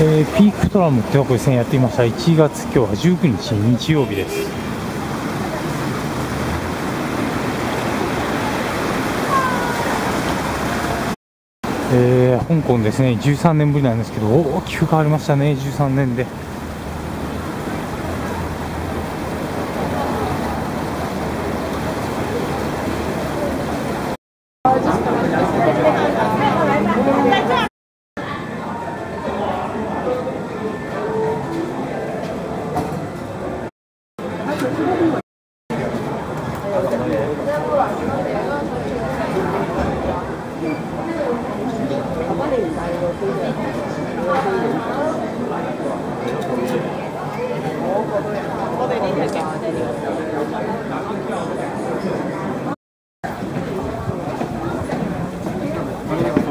えー、ピークトラムってとこですねやってみました。1月今日は19日日曜日です。えー、香港ですね。13年ぶりなんですけど大きく変わりましたね。13年で。Gracias.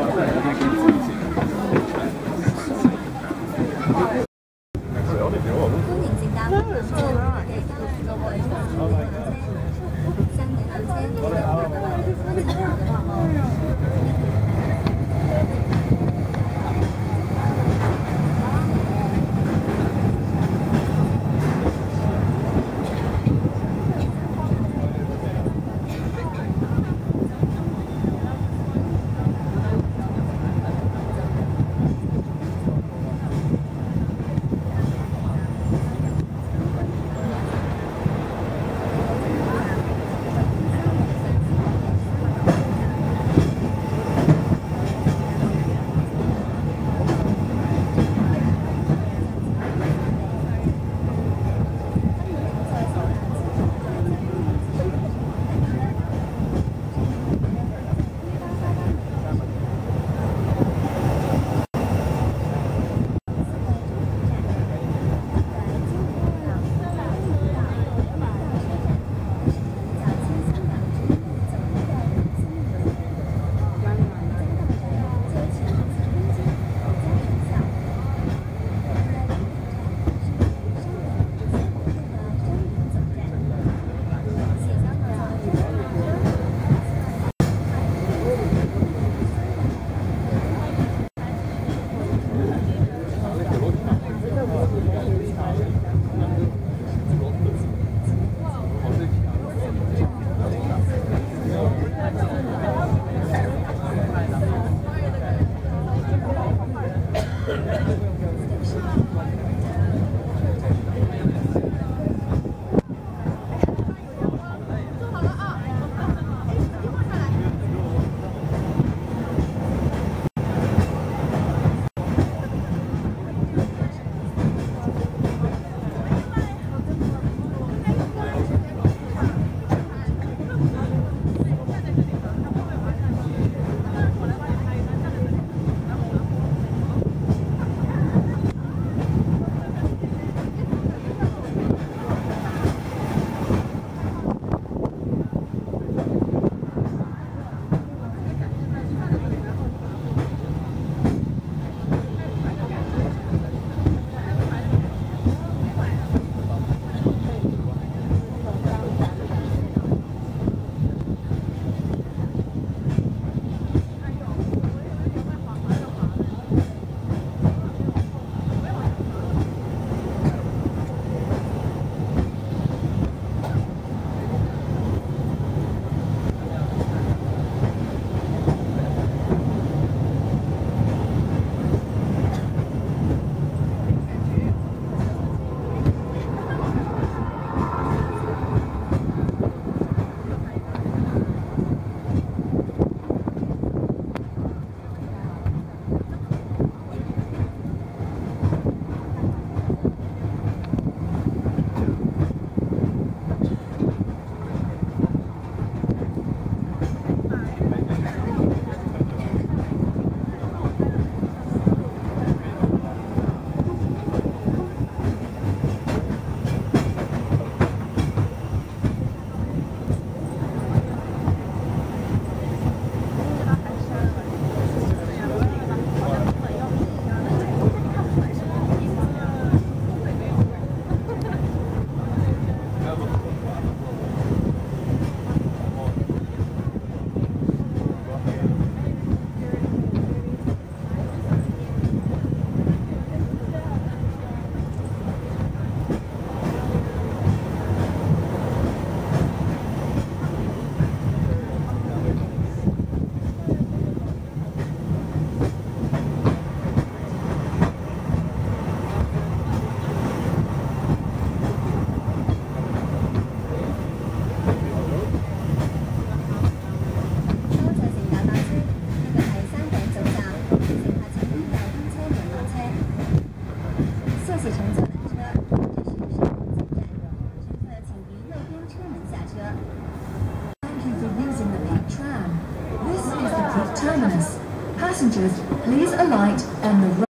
terminus. Passengers, please alight on the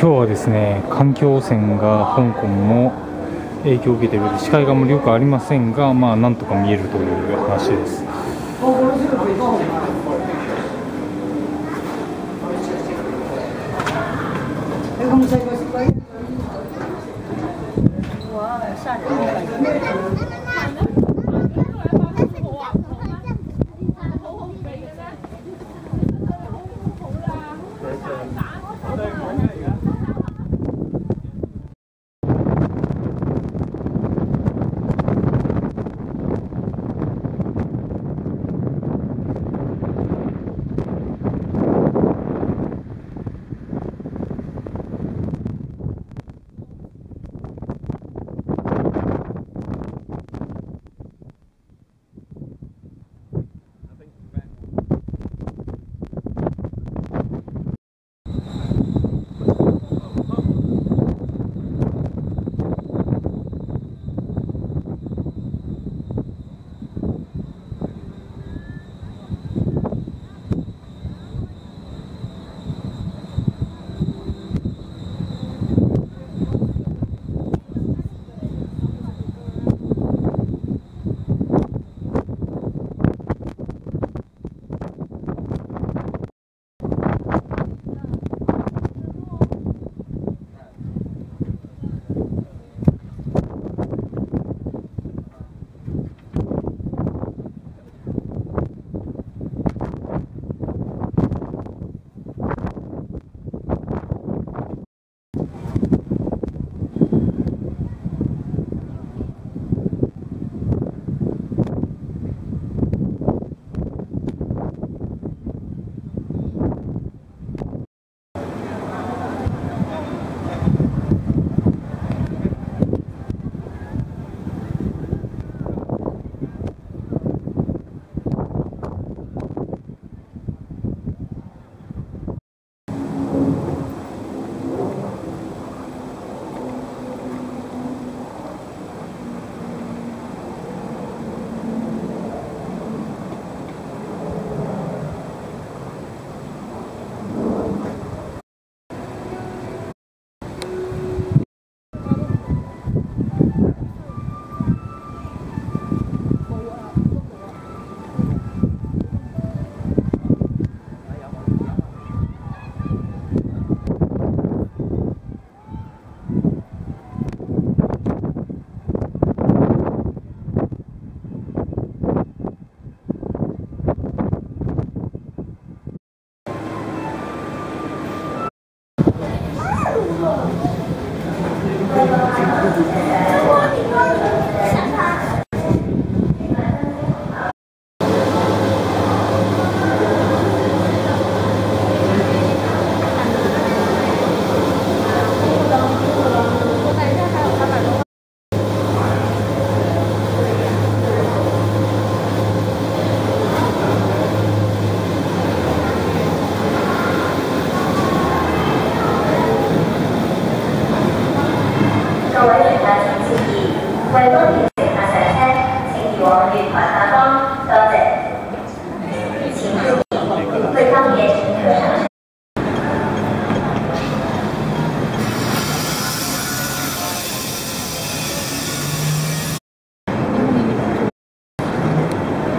今日はですね環境汚染が香港も影響を受けているようで視界があまりよくありませんがまあなんとか見えるという話です。注意，為 ngoài câu chuyện.